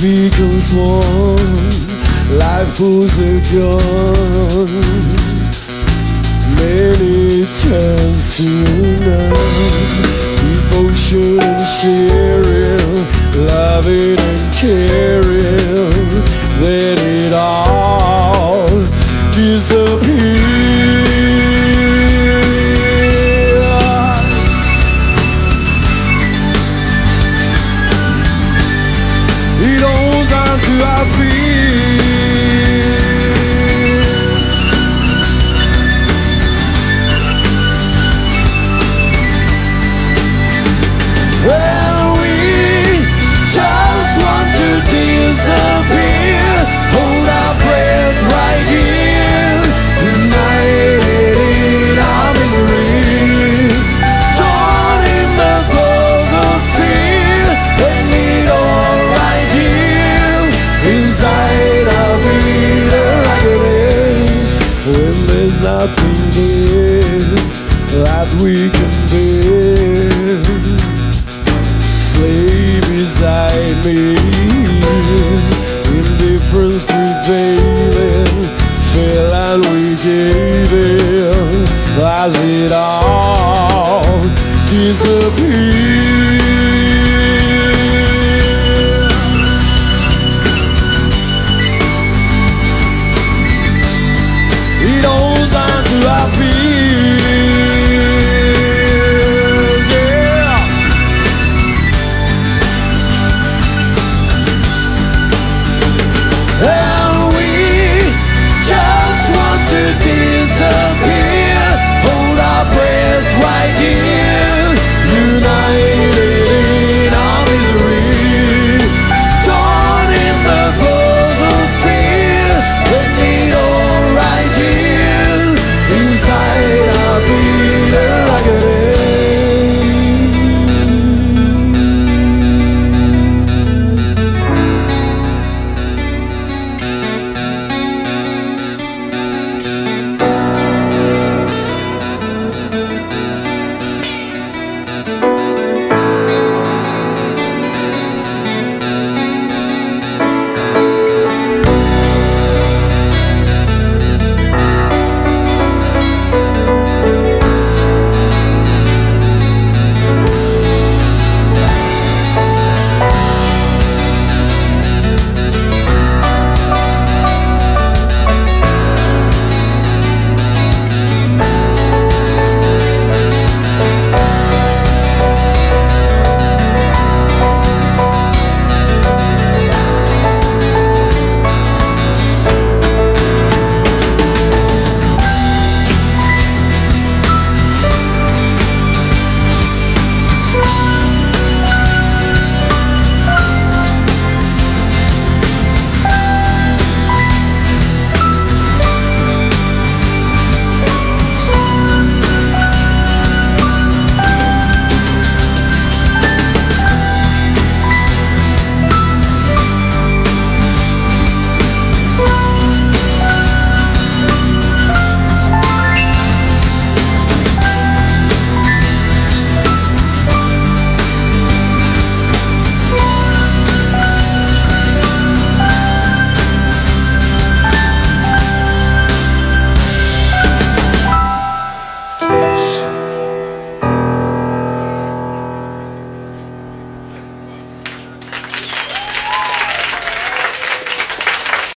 becomes one, life pulls a gun. Many times to none, Devotion and sharing, loving and caring. That we can bear slay beside me. Indifference prevailing, fell and we gave in as it all disappeared. It holds